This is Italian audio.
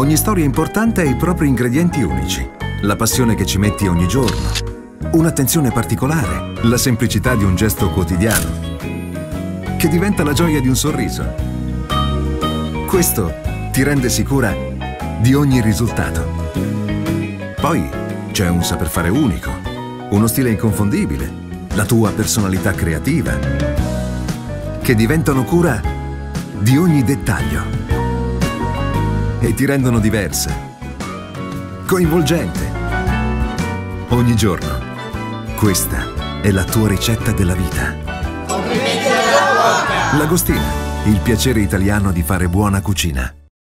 Ogni storia importante ha i propri ingredienti unici. La passione che ci metti ogni giorno. Un'attenzione particolare. La semplicità di un gesto quotidiano. Che diventa la gioia di un sorriso. Questo ti rende sicura di ogni risultato. Poi c'è un saper fare unico, uno stile inconfondibile, la tua personalità creativa, che diventano cura di ogni dettaglio e ti rendono diversa, coinvolgente. Ogni giorno. Questa è la tua ricetta della vita. Complimenti alla cuoca! L'Agostina, il piacere italiano di fare buona cucina.